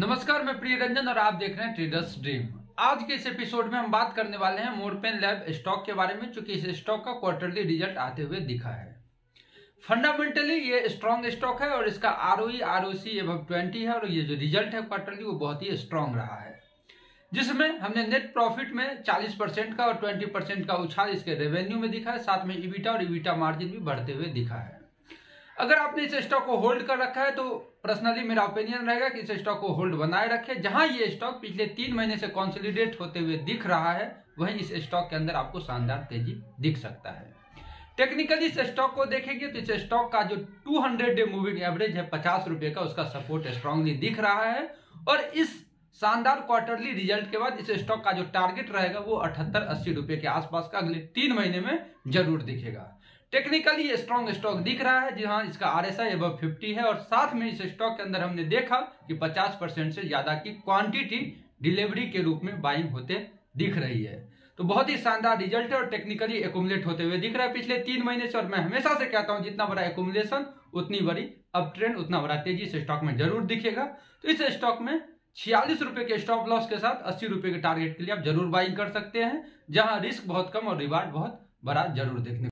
नमस्कार, मैं प्रिय रंजन और आप देख रहे हैं ट्रेडर्स ड्रीम आज के इस एपिसोड में हम बात करने वाले हैं मोरपेन लैब स्टॉक के बारे में, चूँकि इस स्टॉक का क्वार्टरली रिज़ल्ट आते हुए दिखा है। फंडामेंटली ये स्ट्रॉन्ग स्टॉक है और इसका आर ओ आर ओ सी एवं ट्वेंटी है और ये जो रिज़ल्ट है क्वार्टरली वो बहुत ही स्ट्रॉन्ग रहा है। जिसमें हमने नेट प्रॉफिट में 40 परसेंट का और 20 परसेंट का उछाल इसके रेवेन्यू में दिखा है, साथ में इविटा और इविटा मार्जिन भी बढ़ते हुए दिखा है। अगर आपने इस स्टॉक को होल्ड कर रखा है तो पर्सनली मेरा ओपिनियन रहेगा कि इस स्टॉक को होल्ड बनाए रखे। जहाँ ये स्टॉक पिछले तीन महीने से कॉन्सोलिडेट होते हुए दिख रहा है, वहीं इस स्टॉक के अंदर आपको शानदार तेज़ी दिख सकता है। टेक्निकली इस स्टॉक को देखेंगे तो इस स्टॉक का जो 200 डे मूविंग एवरेज है, पचास रुपए का, उसका सपोर्ट स्ट्रांगली दिख रहा है। और इस शानदार क्वार्टरली रिज़ल्ट के बाद इस स्टॉक का जो टारगेट रहेगा, वो अठहत्तर अस्सी रुपए के आसपास का अगले तीन महीने में ज़रूर दिखेगा। टेक्निकली स्ट्रॉन्ग स्टॉक दिख रहा है। जहाँ इसका आर एस आई अब फिफ्टी है और साथ में इस स्टॉक के अंदर हमने देखा कि 50 परसेंट से ज़्यादा की क्वांटिटी डिलीवरी के रूप में बाइंग होते दिख रही है। तो बहुत ही शानदार रिज़ल्ट है और टेक्निकली एकुमुलेट होते हुए दिख रहा है पिछले तीन महीने से और मैं हमेशा से कहता हूँ, जितना बड़ा एकुमुलेशन उतनी बड़ी अप ट्रेंड उतना बड़ा तेज़ी से स्टॉक में ज़रूर दिखेगा। तो इस स्टॉक में छियालीस रुपए के स्टॉप लॉस के साथ अस्सी रुपए के टारगेट के लिए आप ज़रूर बाइंग कर सकते हैं, जहाँ रिस्क बहुत कम और रिवार्ड बहुत बड़ा ज़रूर देखने